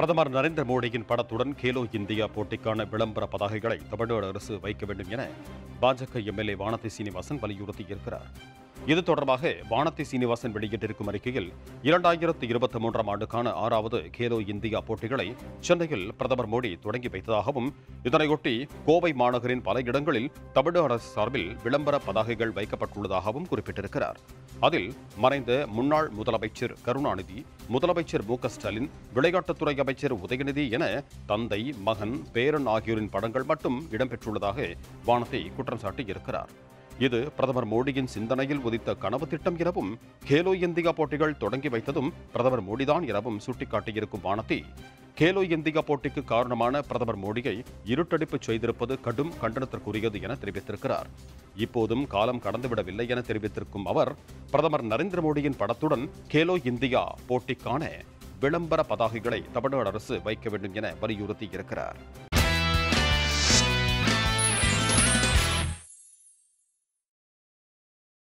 பிரதமர் நரேந்திர மோடியின் படத்துடன் கேலோ இந்தியா போட்டிக்கான விளம்பர பதாகைகளை தமிழ்நாடு அரசு வைக்க வேண்டும் என பாஜக எம்எல்ஏ வானதி சீனிவாசன் வலியுறுத்தியிருக்கிறார். இது தொடர்பாக வானத்தி சீனிவாசன் வெளியிட்டிருக்கும் அறிக்கையில் இரண்டாயிரத்து இருபத்தி மூன்றாம் ஆண்டுக்கான ஆறாவது கேலோ இந்தியா போட்டிகளை சென்னையில் பிரதமர் மோடி தொடங்கி வைத்ததாகவும் இதனையொட்டி கோவை மாநகரின் பல இடங்களில் தமிழக அரசு சார்பில் விளம்பர பதாகைகள் வைக்கப்பட்டுள்ளதாகவும் குறிப்பிட்டிருக்கிறார். அதில் மறைந்த முன்னாள் முதலமைச்சர் கருணாநிதி முதலமைச்சர் மு ஸ்டாலின் விளையாட்டுத்துறை அமைச்சர் உதயநிதி என தந்தை மகன் பேரன் ஆகியோரின் படங்கள் மட்டும் இடம்பெற்றுள்ளதாக வானதி குற்றம் சாட்டியிருக்கிறார். இது பிரதமர் மோடியின் சிந்தனையில் உதித்த கனவு திட்டம் எனவும் கேலோ இந்தியா போட்டிகள் தொடங்கி வைத்ததும் பிரதமர் மோடிதான் எனவும் சுட்டிக்காட்டியிருக்கும் வானதி. கேலோ இந்தியா போட்டிக்கு காரணமான பிரதமர் மோடியை இருட்டடிப்பு செய்திருப்பது கடும் கண்டனத்திற்குரியது என தெரிவித்திருக்கிறார். இப்போதும் காலம் கடந்துவிடவில்லை என தெரிவித்திருக்கும் அவர் பிரதமர் நரேந்திர மோடியின் படத்துடன் கேலோ இந்தியா போட்டிக்கான விளம்பர பதாகைகளை தமிழ்நாடு அரசு வைக்க வேண்டும் என வலியுறுத்தியிருக்கிறார்.